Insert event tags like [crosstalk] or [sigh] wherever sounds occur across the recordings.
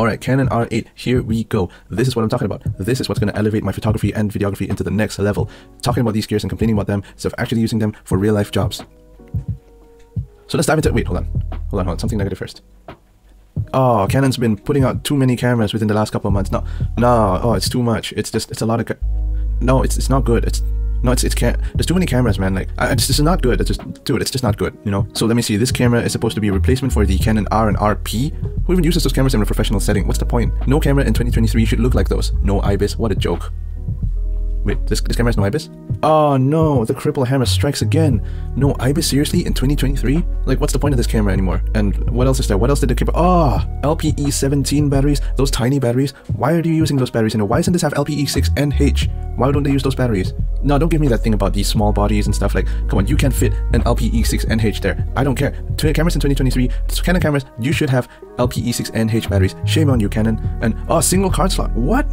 Alright, Canon R8, here we go. This is what I'm talking about. This is what's going to elevate my photography and videography into the next level. Talking about these gears and complaining about them instead of actually using them for real life jobs. So let's dive into it. Wait, hold on. Hold on, hold on. Something negative first. Oh, Canon's been putting out too many cameras within the last couple of months. No, no, oh, it's too much. It's just, it's a lot of... No, it's, it's not good. It's no, it's, it's can't. There's too many cameras, man. Like, I, it's just not good. It's just, dude, it's just not good, you know? So let me see. This camera is supposed to be a replacement for the Canon R and RP. Who even uses those cameras in a professional setting? What's the point? No camera in 2023 should look like those. No IBIS. What a joke. Wait, this, this camera has no IBIS? Oh no, the cripple hammer strikes again. No IBIS seriously in 2023? Like what's the point of this camera anymore? And what else is there? What else did the camera- Ah, oh, LPE 17 batteries, those tiny batteries. Why are you using those batteries? And why doesn't this have LPE6NH? Why don't they use those batteries? No, don't give me that thing about these small bodies and stuff like, come on, you can fit an LPE6NH there. I don't care. Cameras in 2023, Canon cameras, you should have LPE6NH batteries. Shame on you, Canon. And, oh, single card slot. What?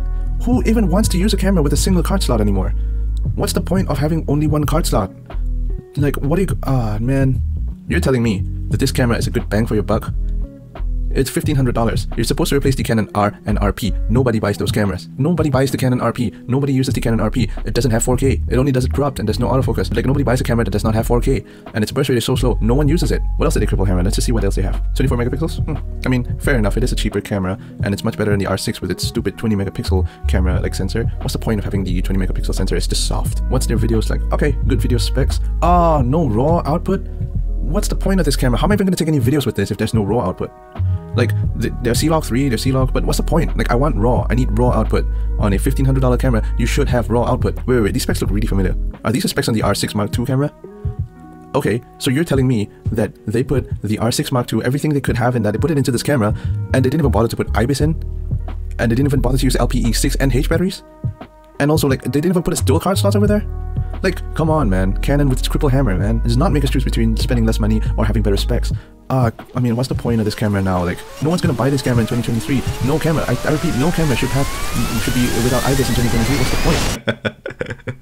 Who even wants to use a camera with a single card slot anymore? What's the point of having only one card slot? Like, what do you... Ah, oh, man. You're telling me that this camera is a good bang for your buck? It's $1,500. You're supposed to replace the Canon R and RP. Nobody buys those cameras. Nobody buys the Canon RP. Nobody uses the Canon RP. It doesn't have 4K. It only does it cropped and there's no autofocus. Like nobody buys a camera that does not have 4K. And its burst rate is so slow, no one uses it. What else did they cripple camera? Let's just see what else they have. 24 megapixels? Hmm. I mean, fair enough. It is a cheaper camera and it's much better than the R6 with its stupid 20 megapixel camera like sensor. What's the point of having the 20 megapixel sensor? It's just soft. What's their videos like? Okay, good video specs. Ah, oh, no raw output? What's the point of this camera? How am I even going to take any videos with this if there's no raw output? Like, there's C-Log 3, there's C-Log, but what's the point? Like, I want RAW. I need RAW output. On a $1,500 camera, you should have RAW output. Wait, wait, wait, these specs look really familiar. Are these the specs on the R6 Mark II camera? Okay, so you're telling me that they put the R6 Mark II, everything they could have in that, they put it into this camera, and they didn't even bother to put IBIS in? And they didn't even bother to use LPE6NH batteries? And also, like, they didn't even put a dual card slot over there? Like, come on, man. Canon with its cripple hammer, man. Does not make a choice between spending less money or having better specs. Uh, I mean, what's the point of this camera now? Like, no one's gonna buy this camera in 2023. No camera. I, I repeat, no camera should have should be without IBIS in 2023. What's the point?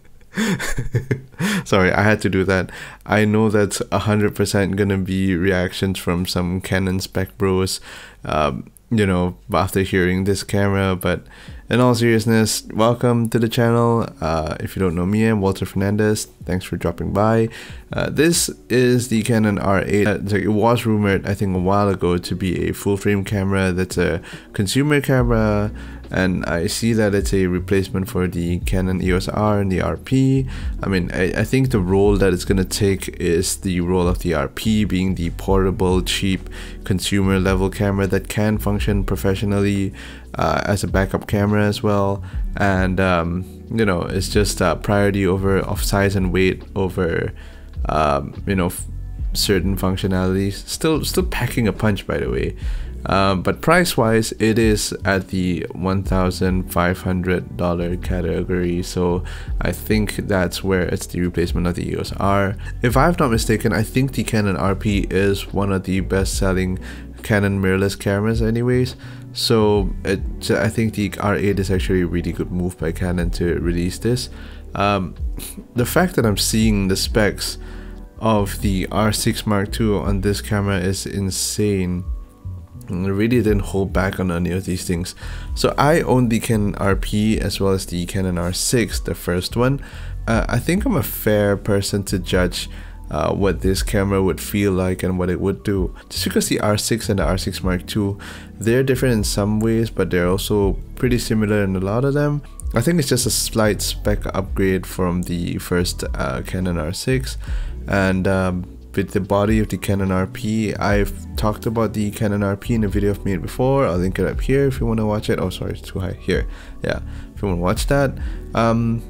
[laughs] Sorry, I had to do that. I know that's 100% gonna be reactions from some Canon spec bros, um, you know, after hearing this camera, but in all seriousness, welcome to the channel. Uh, if you don't know me, I'm Walter Fernandez. Thanks for dropping by. Uh, this is the Canon R8. Uh, it was rumored, I think, a while ago to be a full-frame camera that's a consumer camera and I see that it's a replacement for the Canon EOS R and the RP. I mean, I, I think the role that it's going to take is the role of the RP being the portable, cheap, consumer level camera that can function professionally uh, as a backup camera as well. And, um, you know, it's just a priority over of size and weight over, um, you know, certain functionalities. Still, still packing a punch, by the way. Um, but price wise, it is at the $1,500 category. So I think that's where it's the replacement of the EOS R. If I'm not mistaken, I think the Canon RP is one of the best selling Canon mirrorless cameras anyways. So it, I think the R8 is actually a really good move by Canon to release this. Um, [laughs] the fact that I'm seeing the specs of the R6 Mark II on this camera is insane really didn't hold back on any of these things. So I own the Canon RP as well as the Canon R6, the first one. Uh, I think I'm a fair person to judge uh, what this camera would feel like and what it would do. Just because the R6 and the R6 Mark II, they're different in some ways, but they're also pretty similar in a lot of them. I think it's just a slight spec upgrade from the first uh, Canon R6 and um, with the body of the Canon RP. I've talked about the Canon RP in a video I've made before. I'll link it up here if you want to watch it. Oh, sorry, it's too high. Here, yeah, if you want to watch that. Um,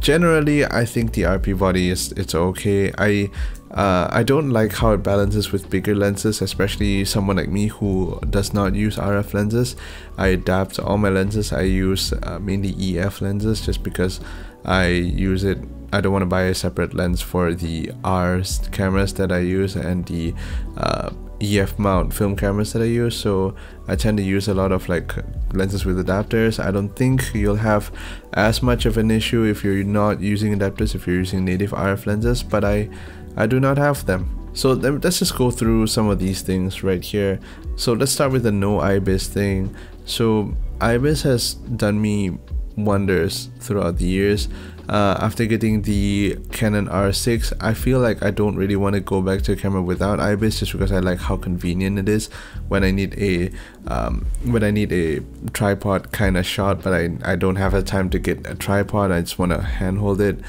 generally, I think the RP body is it's okay. I uh, I don't like how it balances with bigger lenses, especially someone like me who does not use RF lenses. I adapt all my lenses. I use uh, mainly EF lenses just because I use it I don't want to buy a separate lens for the R cameras that I use and the uh, EF mount film cameras that I use so I tend to use a lot of like lenses with adapters I don't think you'll have as much of an issue if you're not using adapters if you're using native RF lenses but I I do not have them so let's just go through some of these things right here. So let's start with the no IBIS thing. So IBIS has done me wonders throughout the years. Uh, after getting the Canon R6, I feel like I don't really want to go back to a camera without IBIS just because I like how convenient it is when I need a um, when I need a tripod kind of shot, but I, I don't have the time to get a tripod. I just want to handhold it,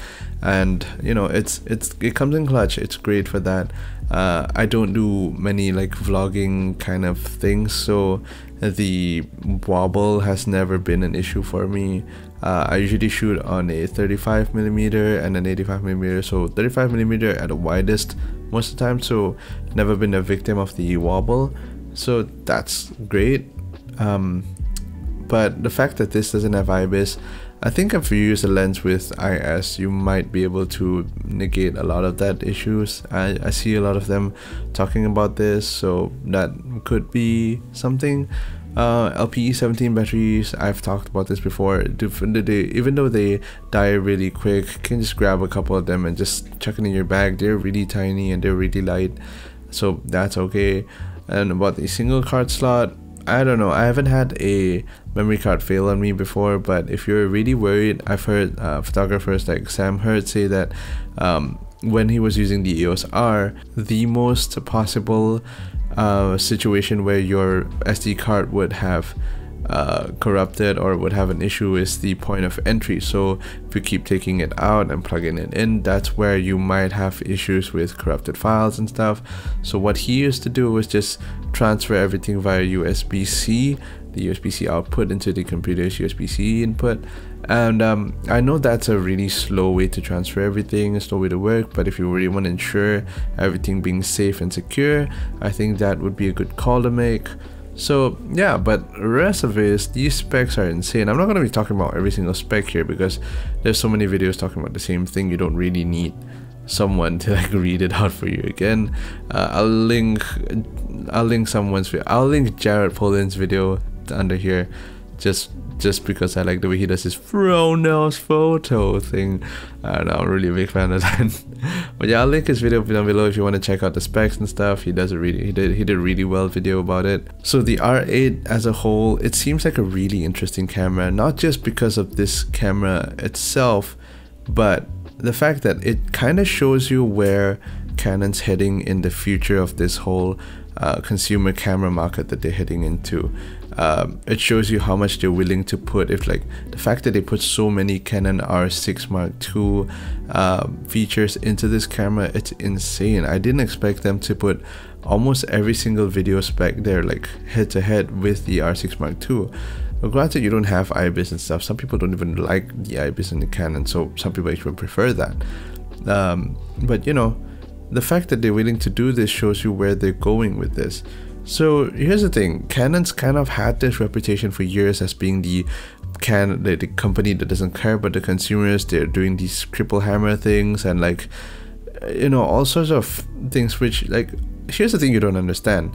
and you know it's it's it comes in clutch. It's great for that. Uh, I don't do many like vlogging kind of things, so the wobble has never been an issue for me. Uh, I usually shoot on a 35 millimeter and an 85 millimeter, so 35 millimeter at the widest most of the time. So never been a victim of the wobble, so that's great. Um, but the fact that this doesn't have IBIS, I think if you use a lens with IS, you might be able to negate a lot of that issues. I, I see a lot of them talking about this, so that could be something. Uh, LPE 17 batteries, I've talked about this before. Even though they die really quick, you can just grab a couple of them and just chuck it in your bag. They're really tiny and they're really light, so that's okay. And about the single card slot, I don't know. I haven't had a memory card fail on me before, but if you're really worried, I've heard uh, photographers like Sam Hurd say that um, when he was using the EOS R, the most possible uh, situation where your SD card would have uh, corrupted or would have an issue is the point of entry. So if you keep taking it out and plugging it in, that's where you might have issues with corrupted files and stuff. So what he used to do was just transfer everything via USB-C, the USB-C output into the computer's USB-C input. And um, I know that's a really slow way to transfer everything, a slow way to work, but if you really want to ensure everything being safe and secure, I think that would be a good call to make. So yeah, but rest of it these specs are insane. I'm not going to be talking about every single spec here because there's so many videos talking about the same thing. You don't really need someone to like read it out for you again. Uh, I'll link, I'll link someone's, I'll link Jared Polin's video under here, just just because I like the way he does his Fro Knows Photo thing. And I'm really a big fan of that. [laughs] but yeah, I'll link his video down below if you want to check out the specs and stuff. He does a really he did he did a really well video about it. So the R8 as a whole, it seems like a really interesting camera, not just because of this camera itself, but the fact that it kind of shows you where Canon's heading in the future of this whole uh, consumer camera market that they're heading into um, it shows you how much they're willing to put. If like the fact that they put so many Canon R6 Mark II uh, features into this camera it's insane. I didn't expect them to put almost every single video spec there like head to head with the R6 Mark II but granted you don't have IBIS and stuff. Some people don't even like the IBIS in the Canon so some people actually prefer that. Um, but you know the fact that they're willing to do this shows you where they're going with this so here's the thing, Canon's kind of had this reputation for years as being the can the, the company that doesn't care about the consumers. They're doing these cripple hammer things and like uh, you know all sorts of things which like here's the thing you don't understand.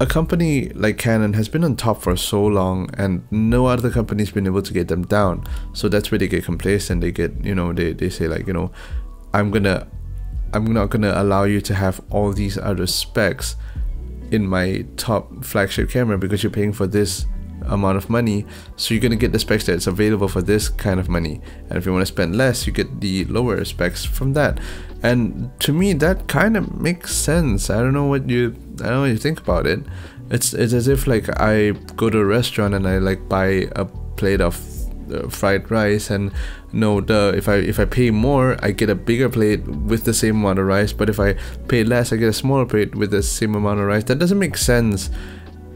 A company like Canon has been on top for so long and no other company's been able to get them down. So that's where they get complacent. They get, you know, they, they say like, you know, I'm gonna I'm not gonna allow you to have all these other specs in my top flagship camera because you're paying for this amount of money. So you're going to get the specs that's available for this kind of money. And if you want to spend less you get the lower specs from that. And to me that kind of makes sense. I don't know what you i don't know what you think about it. It's it's as if like i go to a restaurant and i like buy a plate of uh, fried rice and no the if i if i pay more i get a bigger plate with the same amount of rice but if i pay less i get a smaller plate with the same amount of rice. That doesn't make sense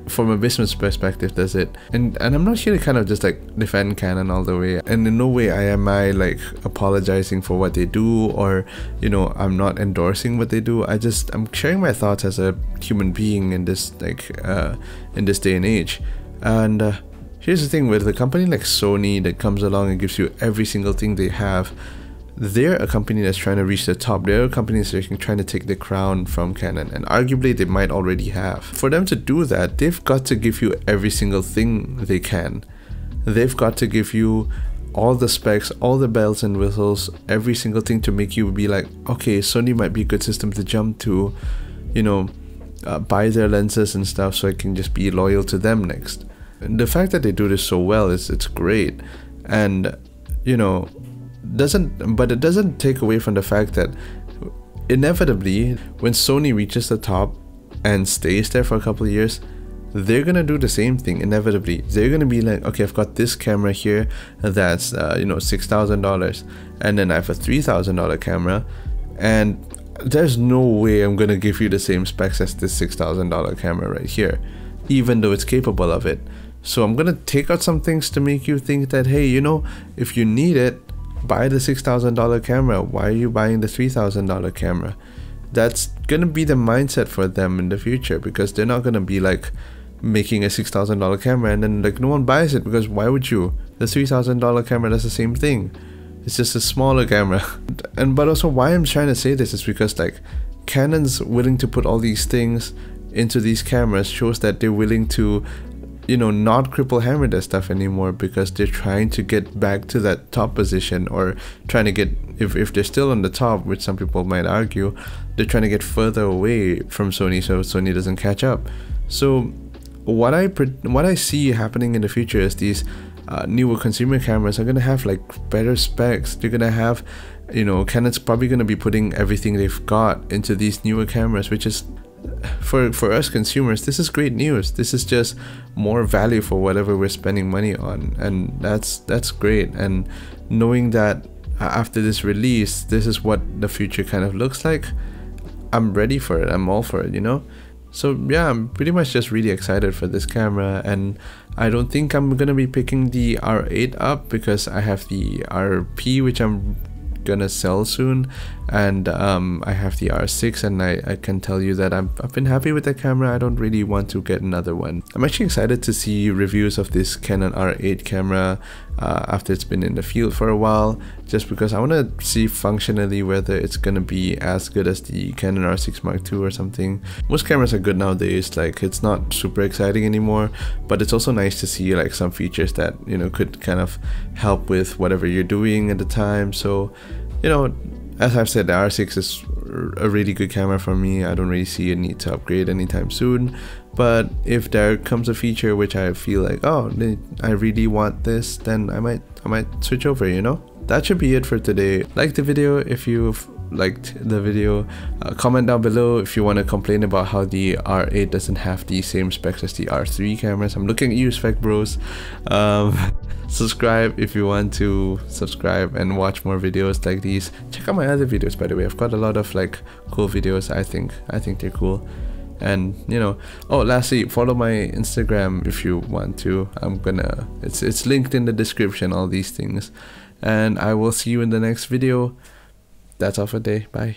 from a business perspective does it? And and i'm not here to kind of just like defend canon all the way. And in no way i am i like apologizing for what they do or you know i'm not endorsing what they do. I just i'm sharing my thoughts as a human being in this like uh in this day and age. And uh, Here's the thing with a company like Sony that comes along and gives you every single thing they have, they're a company that's trying to reach the top. They're a company that's trying to take the crown from Canon, and arguably they might already have. For them to do that, they've got to give you every single thing they can. They've got to give you all the specs, all the bells and whistles, every single thing to make you be like, okay, Sony might be a good system to jump to, you know, uh, buy their lenses and stuff so I can just be loyal to them next. The fact that they do this so well is it's great. And you know doesn't but it doesn't take away from the fact that inevitably when Sony reaches the top and stays there for a couple of years they're gonna do the same thing inevitably. They're gonna be like okay i've got this camera here that's uh, you know six thousand dollars and then i have a three thousand dollar camera and there's no way i'm gonna give you the same specs as this six thousand dollar camera right here even though it's capable of it so I'm gonna take out some things to make you think that hey, you know, if you need it, buy the six thousand dollar camera. Why are you buying the three thousand dollar camera? That's gonna be the mindset for them in the future because they're not gonna be like making a six thousand dollar camera and then like no one buys it because why would you? The three thousand dollar camera does the same thing. It's just a smaller camera. [laughs] and but also why I'm trying to say this is because like Canon's willing to put all these things into these cameras shows that they're willing to you know not cripple hammer their stuff anymore because they're trying to get back to that top position or trying to get if, if they're still on the top which some people might argue they're trying to get further away from sony so sony doesn't catch up. So what i what i see happening in the future is these uh, newer consumer cameras are going to have like better specs. They're going to have you know canon's probably going to be putting everything they've got into these newer cameras which is for for us consumers this is great news. This is just more value for whatever we're spending money on and that's that's great. And knowing that after this release this is what the future kind of looks like i'm ready for it. I'm all for it you know? So yeah i'm pretty much just really excited for this camera and i don't think i'm gonna be picking the r8 up because i have the rp which i'm gonna sell soon and um, I have the R6 and I, I can tell you that I'm, I've been happy with the camera. I don't really want to get another one. I'm actually excited to see reviews of this Canon R8 camera uh, after it's been in the field for a while just because I want to see functionally whether it's gonna be as good as the Canon R6 Mark II or something. Most cameras are good nowadays like it's not super exciting anymore but it's also nice to see like some features that you know could kind of help with whatever you're doing at the time. So you know as I've said, the R6 is a really good camera for me. I don't really see a need to upgrade anytime soon. But if there comes a feature which I feel like, oh, I really want this, then I might, I might switch over. You know, that should be it for today. Like the video if you've liked the video uh, comment down below if you want to complain about how the r8 doesn't have the same specs as the r3 cameras i'm looking at you spec bros um, [laughs] subscribe if you want to subscribe and watch more videos like these. Check out my other videos by the way. I've got a lot of like cool videos. I think i think they're cool. And you know oh lastly follow my instagram if you want to. I'm gonna it's it's linked in the description all these things. And i will see you in the next video. That's all for today. Bye